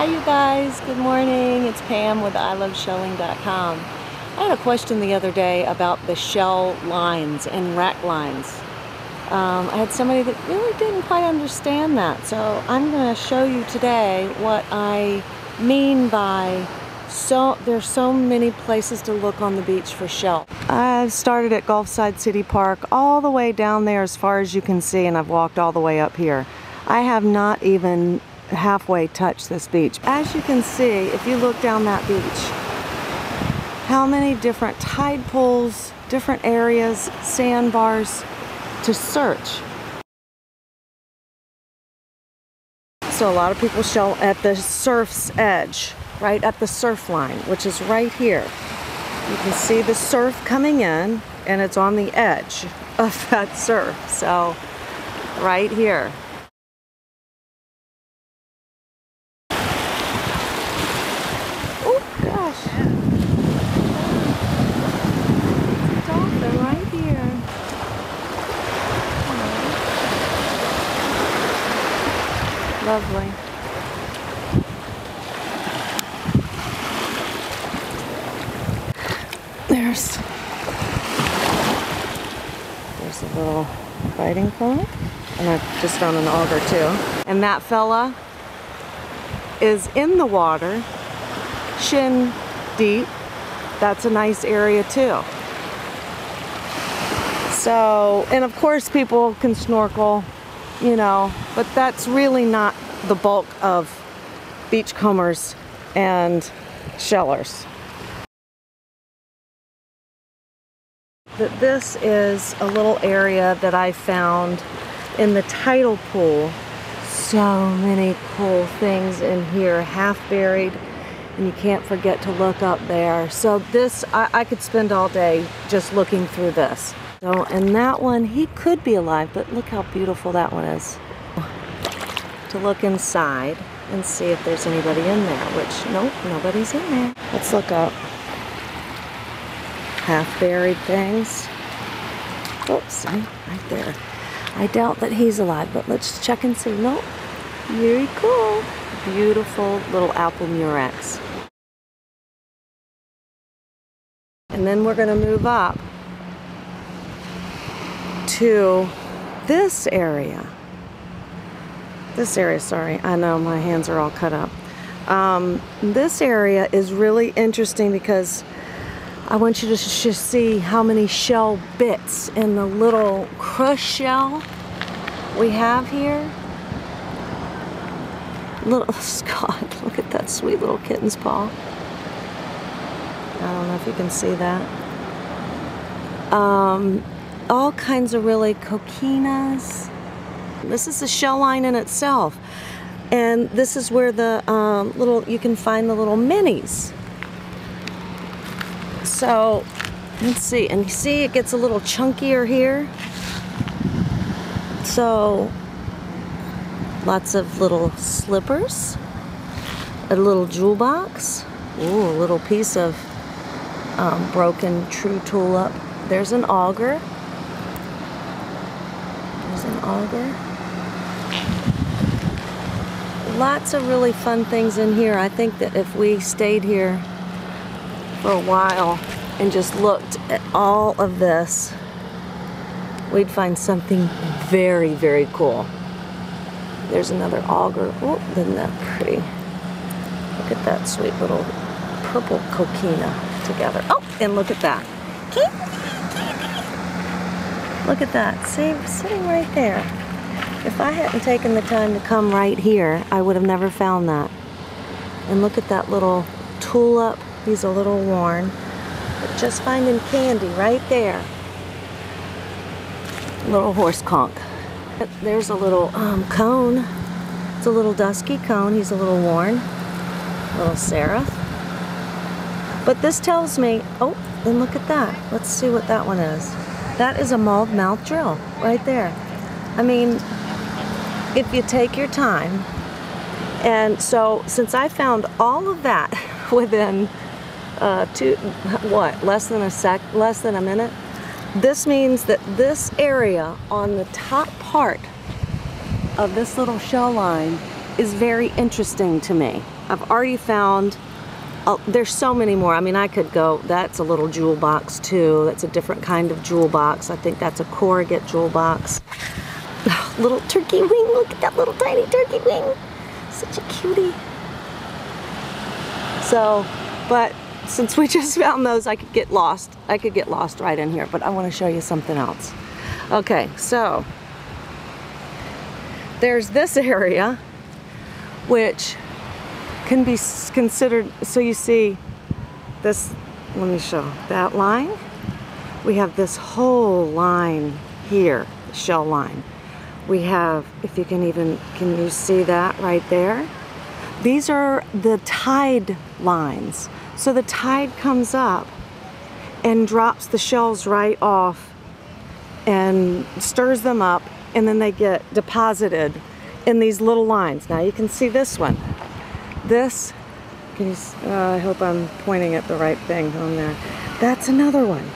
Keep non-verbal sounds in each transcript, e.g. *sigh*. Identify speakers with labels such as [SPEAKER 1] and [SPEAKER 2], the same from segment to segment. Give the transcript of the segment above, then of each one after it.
[SPEAKER 1] Hi you guys, good morning. It's Pam with iloveshelling.com. I had a question the other day about the shell lines and wrack lines. Um, I had somebody that really didn't quite understand that, so I'm going to show you today what I mean by so there's so many places to look on the beach for shell. I've started at Gulfside City Park all the way down there as far as you can see and I've walked all the way up here. I have not even halfway touch this beach. As you can see, if you look down that beach, how many different tide pools, different areas, sandbars to search. So a lot of people shell at the surf's edge, right at the surf line, which is right here. You can see the surf coming in and it's on the edge of that surf. So right here. Lovely. There's there's a little fighting pond. And I've just found an auger too. And that fella is in the water, shin deep. That's a nice area too. So, and of course people can snorkel you know, but that's really not the bulk of beachcombers and shellers. That this is a little area that I found in the tidal pool. So many cool things in here, half buried, and you can't forget to look up there. So this, I, I could spend all day just looking through this. So, and that one, he could be alive, but look how beautiful that one is. To look inside and see if there's anybody in there, which, nope, nobody's in there. Let's look up. Half-buried things. Oops, right there. I doubt that he's alive, but let's check and see. Nope, very cool. Beautiful little apple murex. And then we're gonna move up to this area. This area, sorry, I know my hands are all cut up. Um, this area is really interesting because I want you to just see how many shell bits in the little crush shell we have here. Little, *laughs* Scott, look at that sweet little kitten's paw. I don't know if you can see that. Um, all kinds of really coquinas. This is a shell line in itself. And this is where the um, little, you can find the little minis. So, let's see, and you see it gets a little chunkier here. So, lots of little slippers, a little jewel box, ooh, a little piece of um, broken true tulip. There's an auger There's an auger. Lots of really fun things in here. I think that if we stayed here for a while and just looked at all of this, we'd find something very, very cool. There's another auger. Oh, isn't that pretty? Look at that sweet little purple coquina together. Oh, and look at that. Look at that, see, sitting right there. If I hadn't taken the time to come right here, I would have never found that. And look at that little tulip. He's a little worn. But just finding candy right there. Little horse conch. There's a little um, cone. It's a little dusky cone. He's a little worn. Little cerith. But this tells me, oh, and look at that. Let's see what that one is. That is a mauve mouth drill right there. I mean, if you take your time, and so since I found all of that *laughs* within uh, two, what, less than a sec, less than a minute, this means that this area on the top part of this little shell line is very interesting to me. I've already found, uh, there's so many more. I mean, I could go, that's a little jewel box too. That's a different kind of jewel box. I think that's a corrugate jewel box. *sighs* little turkey wing, look at that little tiny turkey wing. Such a cutie. So, but *laughs* since we just found those, I could get lost. I could get lost right in here, but I want to show you something else. Okay, so there's this area which can be considered, so you see this, let me show, that line. We have this whole line here, shell line. We have, if you can even, can you see that right there? These are the tide lines. So the tide comes up and drops the shells right off and stirs them up and then they get deposited in these little lines. Now you can see this one. This, you, uh, I hope I'm pointing at the right thing on there. That's another one.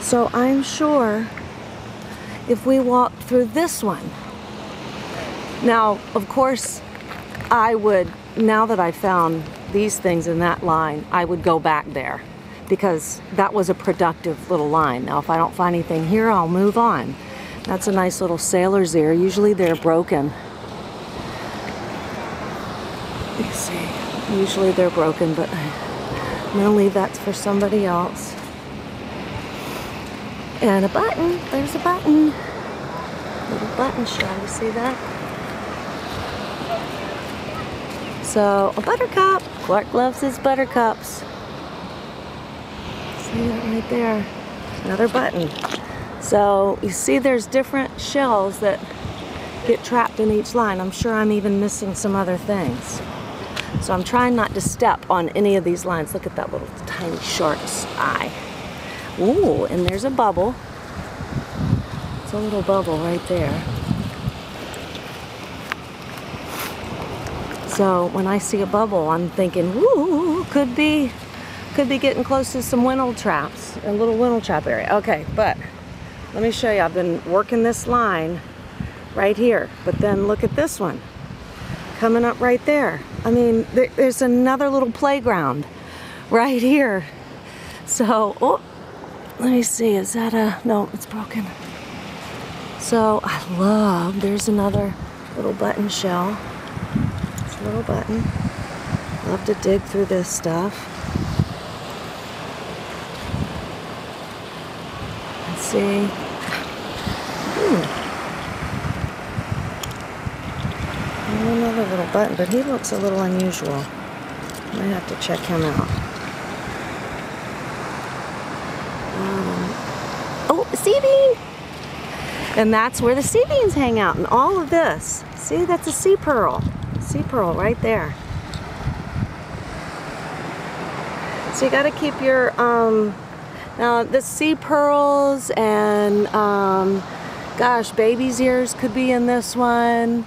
[SPEAKER 1] So I'm sure if we walk through this one, now of course I would, now that I found these things in that line, I would go back there because that was a productive little line. Now if I don't find anything here, I'll move on. That's a nice little sailor's ear. Usually they're broken. You see, usually they're broken, but I'm gonna leave that for somebody else. And a button, there's a button. Little button shell, you see that? So, a buttercup. Clark loves his buttercups. See that right there? Another button. So, you see there's different shells that get trapped in each line. I'm sure I'm even missing some other things. So I'm trying not to step on any of these lines. Look at that little tiny shark's eye. Ooh, and there's a bubble. It's a little bubble right there. So when I see a bubble, I'm thinking, ooh, could be, could be getting close to some wentletraps, a little wentletrap area. Okay, but let me show you. I've been working this line right here, but then look at this one coming up right there. I mean, there, there's another little playground right here. So, oh, let me see, is that a, no, it's broken. So I love, there's another little button shell. Little button. Love to dig through this stuff. Let's see. Hmm. another little button, but he looks a little unusual. Might have to check him out. Um, oh, sea bean! And that's where the sea beans hang out, and all of this. See, that's a sea pearl. Sea pearl right there. So you got to keep your, um, now the sea pearls and, um, gosh, baby's ears could be in this one.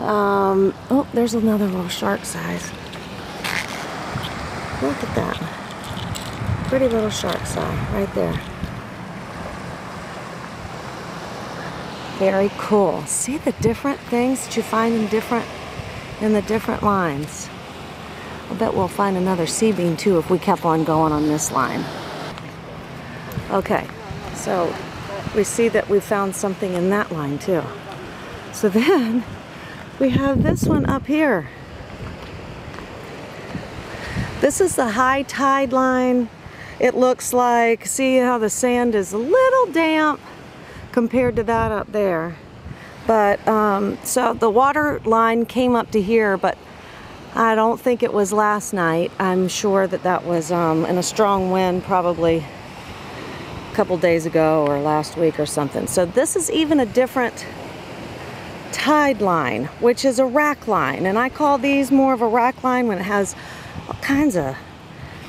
[SPEAKER 1] Um, oh, there's another little shark's eyes. Look at that. Pretty little shark's eyes right there. Very cool. See the different things that you find in different in the different lines. I bet we'll find another sea bean too if we kept on going on this line. Okay, so we see that we found something in that line too. So *laughs* then we have this one up here. This is the high tide line. It looks like, see how the sand is a little damp compared to that up there. But, um, so the water line came up to here, but I don't think it was last night. I'm sure that that was um, in a strong wind probably a couple days ago or last week or something. So this is even a different tide line, which is a wrack line. And I call these more of a wrack line when it has all kinds of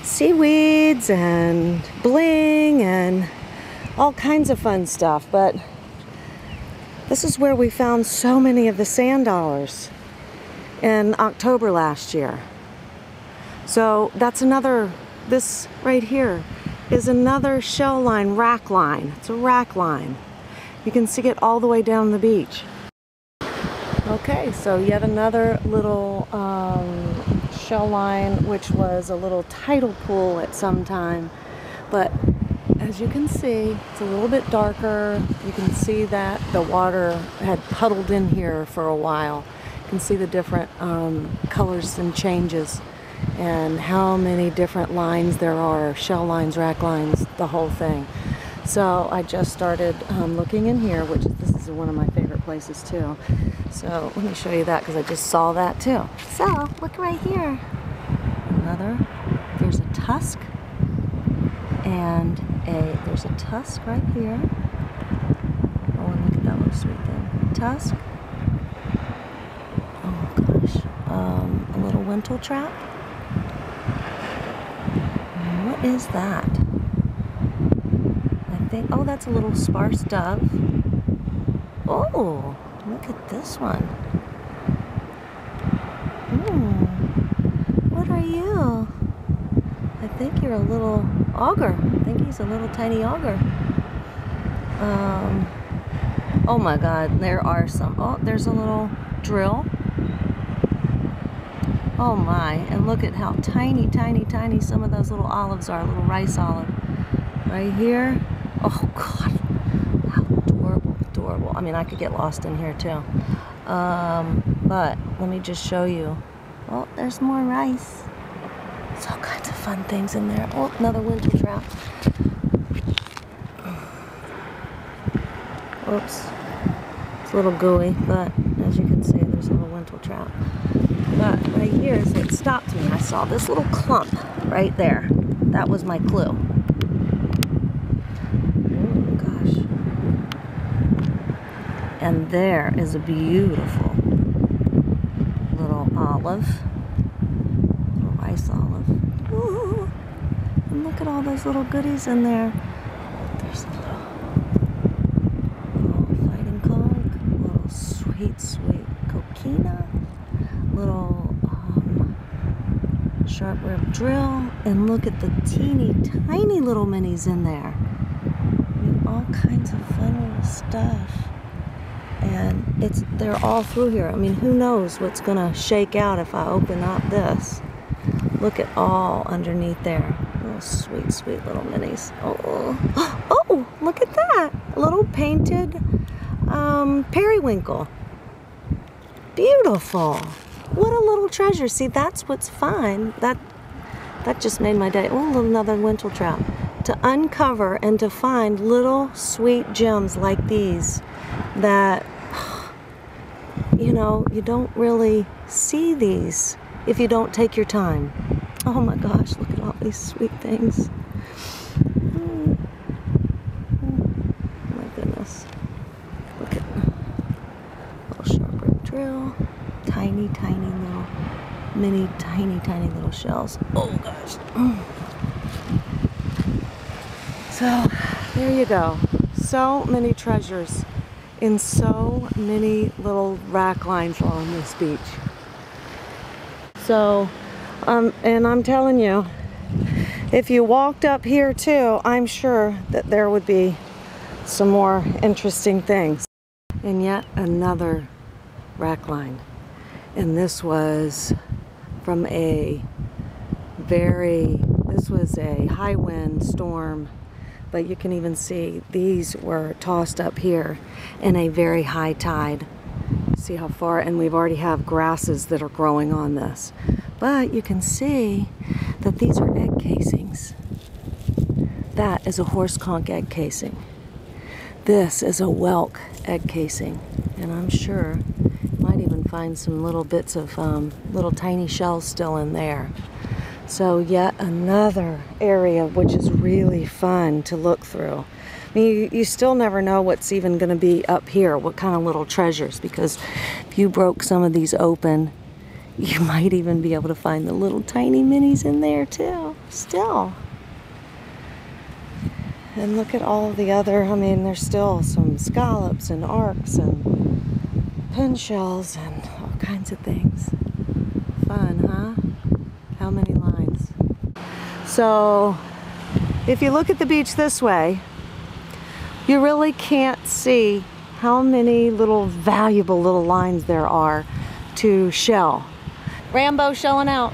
[SPEAKER 1] seaweeds and bling and all kinds of fun stuff. But this is where we found so many of the sand dollars in October last year. So that's another, this right here is another shell line, wrack line. It's a wrack line. You can see it all the way down the beach. Okay. So yet another little um, shell line, which was a little tidal pool at some time. But as you can see, it's a little bit darker. You can see that the water had puddled in here for a while. You can see the different um, colors and changes and how many different lines there are, shell lines, wrack lines, the whole thing. So I just started um, looking in here, which this is one of my favorite places too. So let me show you that because I just saw that too. So look right here. Another, there's a tusk and a, there's a tusk right here. Oh, look at that little sweet thing. Tusk. Oh gosh. Um, a little wentletrap. What is that? I think, oh, that's a little sparse dove. Oh, look at this one. Hmm. What are you? I think you're a little auger. I think he's a little tiny auger. Um, oh my God, there are some. Oh, there's a little drill. Oh my, and look at how tiny, tiny, tiny some of those little olives are, a little rice olive. Right here. Oh God, how adorable, adorable. I mean, I could get lost in here too. Um, but let me just show you. Oh, there's more rice. Kinds of fun things in there. Oh, another wentletrap. Oops. It's a little gooey, but as you can see, there's a little wentletrap. But right here what stopped me. I saw this little clump right there. That was my clue. Oh gosh. And there is a beautiful little olive. Little rice olive. Ooh. And look at all those little goodies in there. There's a little, little fighting conch, little sweet, sweet coquina little um, sharp rib drill and look at the teeny tiny little minis in there. I mean, all kinds of fun little stuff. And it's they're all through here. I mean who knows what's gonna shake out if I open up this. Look at all underneath there sweet sweet little minis oh *gasps* oh look at that a little painted um, periwinkle beautiful what a little treasure. See, that's what's fun. That that just made my day. Oh, another wentletrap. To uncover and to find little sweet gems like these that, *sighs* you know, you don't really see these if you don't take your time. Oh my gosh, look at all these sweet things. Oh my goodness. Look at little sharp drill tiny, tiny little, many tiny, tiny little shells. Oh gosh. So there you go. So many treasures in so many little wrack lines along this beach. So, um, and I'm telling you, if you walked up here too, I'm sure that there would be some more interesting things. And yet another wrack line. And this was from a very this was a high wind storm but you can even see these were tossed up here in a very high tide. See how far and we've already have grasses that are growing on this but you can see that these are egg casings that is a horse conch egg casing this is a whelk egg casing and I'm sure you might even find some little bits of um, little tiny shells still in there. So yet another area which is really fun to look through. I mean, you, you still never know what's even going to be up here, what kind of little treasures, because if you broke some of these open, you might even be able to find the little tiny minis in there too, still. And look at all the other, I mean, there's still some scallops and arcs and pin shells and all kinds of things. Fun, huh? How many lines? So, if you look at the beach this way, you really can't see how many little valuable little lines there are to shell. Rambo showing out.